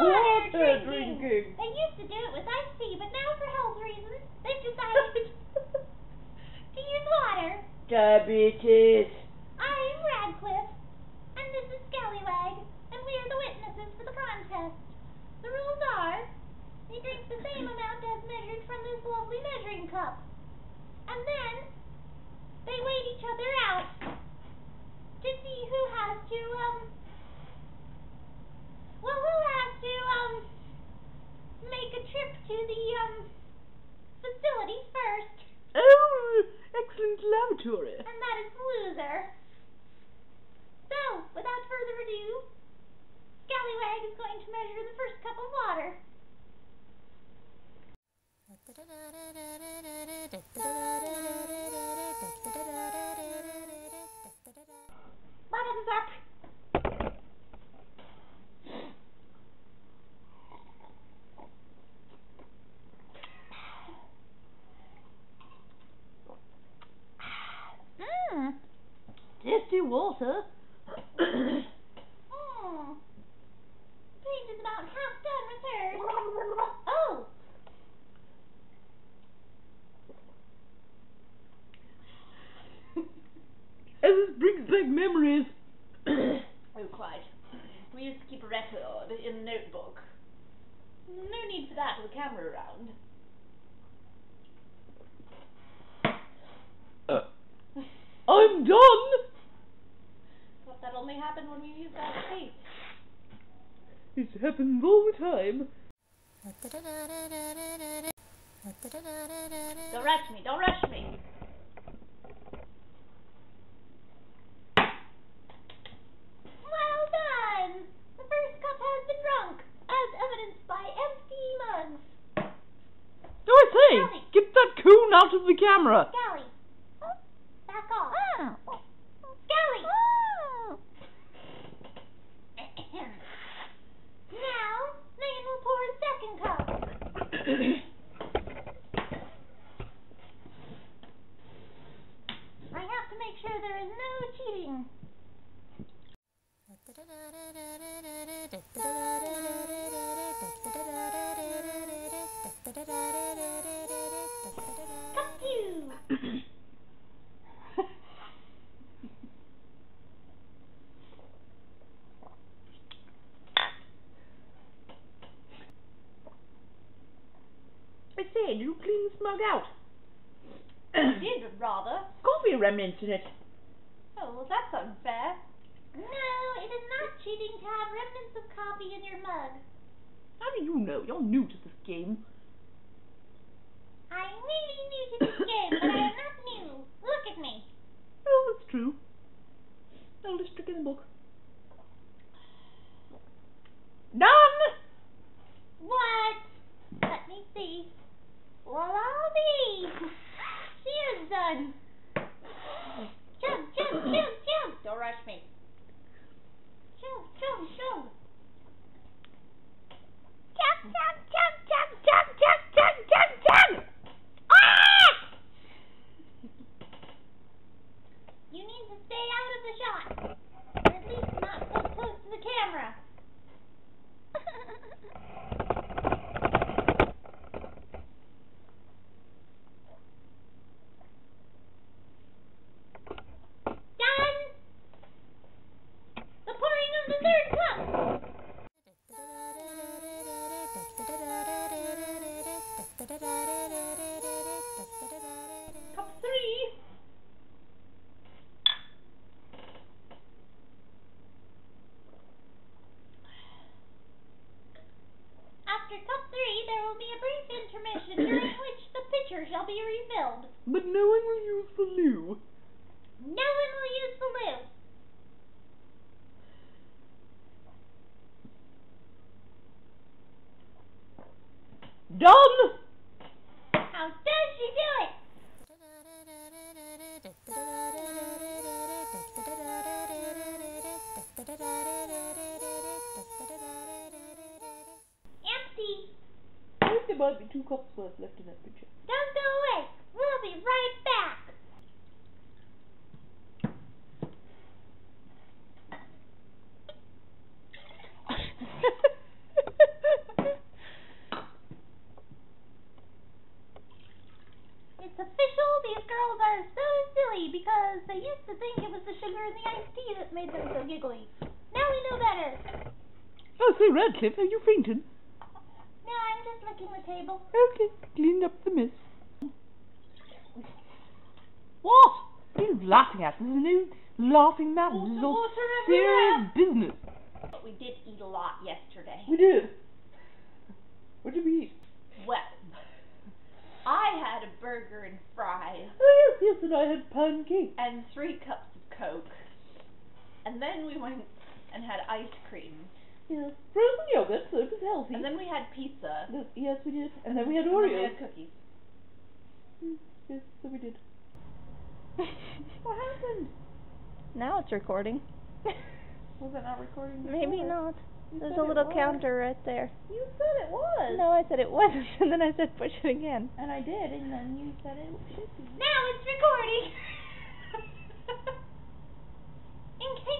Water, drinking! They used to do it with iced tea, but now for health reasons, they've decided to use water. Diabetes. I'm Radcliffe, and this is Scallywag, and we are the witnesses for the contest. The rules are, they drink the same amount as measured from this lovely measuring cup. And then, they wait each other out to see who has to, um, well, who has to, um, make a trip to the, um, facility first. Oh, excellent lavatory. And that is the loser. So, without further ado, Scallywag is going to measure the first cup of water. Bottoms up. Mmm. Tasty water. Mmm. Paige is about half done with hers. Oh! And this brings back memories. Oh, quite. We used to keep a record in a notebook. No need for that with a camera around. Uh, I'm done. Only happened when we used that tape. It happens all the time. Don't rush me, don't rush me. Well done! The first cup has been drunk, as evidenced by empty mugs. Do I say, get that coon out of the camera. Scally. Back off. Scally. now, Megan will pour the second cup. I have to make sure there is no cheating. Cup two. You clean this mug out? Did rather. Coffee remnants in it. Oh, well, that's unfair. No, it is not cheating to have remnants of coffee in your mug. How do you know? You're new to this game. I may be new to this game, but I am not new. Look at me. Oh, that's true. Trick in the book. After cup three, there will be a brief intermission during which the pitcher shall be refilled. But no one will use the loo. No one will use the loo. Done! might be two worth left in that pitcher. Don't go away. We'll be right back. it's official. These girls are so silly because they used to think it was the sugar in the iced tea that made them so giggly. Now we know better. Oh, Sir Radcliffe, are you fainted? Now I'm just licking the table. Okay, cleaned up the mess. What? What are you laughing at? This is no laughing matter. This is all serious business. But we did eat a lot yesterday. We did. What did we eat? Well, I had a burger and fries Oh, yes, yes, and I had pancakes. and three cups of Coke. And then we went and had ice cream. Yeah. Frozen yogurt, so it was healthy. And then we had pizza. The, yes, we did. And then we had Oreos. And we had cookies. Mm, yes, so we did. what happened? Now it's recording. was it not recording? Before? Maybe not. You There's a little counter right there. You said it was. No, I said it wasn't, and then I said push it again. And I did, and then you said it should be. Now it's recording. In case.